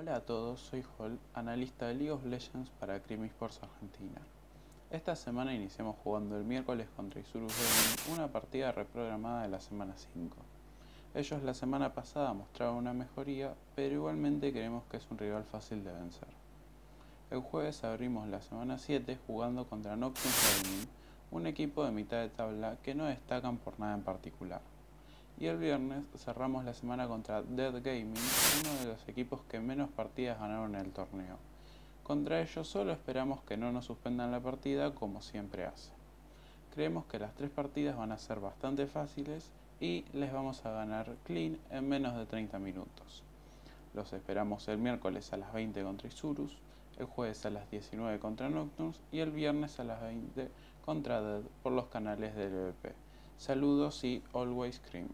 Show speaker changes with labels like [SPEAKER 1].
[SPEAKER 1] Hola a todos, soy Hall, analista de League of Legends para Cream Sports Argentina. Esta semana iniciamos jugando el miércoles contra Isurus Gaming una partida reprogramada de la semana 5. Ellos la semana pasada mostraron una mejoría, pero igualmente creemos que es un rival fácil de vencer. El jueves abrimos la semana 7 jugando contra Nocturne Gaming, un equipo de mitad de tabla que no destacan por nada en particular. Y el viernes cerramos la semana contra Dead Gaming, uno de los equipos que menos partidas ganaron en el torneo. Contra ellos solo esperamos que no nos suspendan la partida como siempre hace. Creemos que las tres partidas van a ser bastante fáciles y les vamos a ganar clean en menos de 30 minutos. Los esperamos el miércoles a las 20 contra Isurus, el jueves a las 19 contra Nocturnes y el viernes a las 20 contra Dead por los canales del EVP. Saludos y always cream.